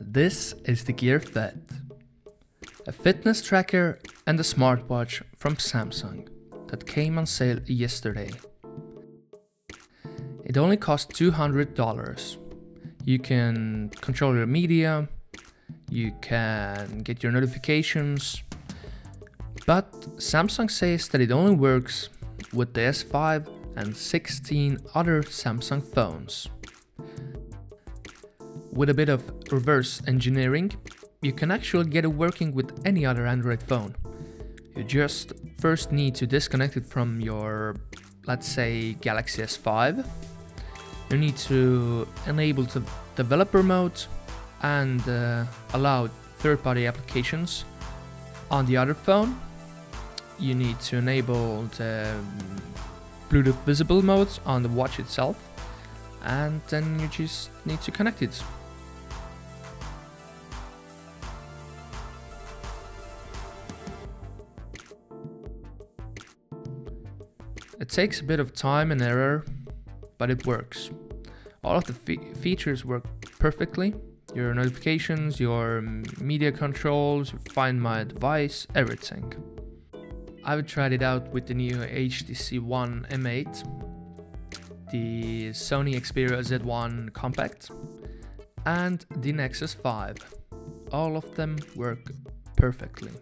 This is the Gear Fit, a fitness tracker and a smartwatch from Samsung that came on sale yesterday. It only cost $200. You can control your media, you can get your notifications, but Samsung says that it only works with the S5 and 16 other Samsung phones. With a bit of reverse engineering, you can actually get it working with any other Android phone. You just first need to disconnect it from your, let's say, Galaxy S5. You need to enable the developer mode and uh, allow third-party applications on the other phone. You need to enable the Bluetooth visible mode on the watch itself and then you just need to connect it. It takes a bit of time and error, but it works. All of the fe features work perfectly. Your notifications, your media controls, find my device, everything. I've tried it out with the new HTC One M8, the Sony Xperia Z1 Compact, and the Nexus 5. All of them work perfectly.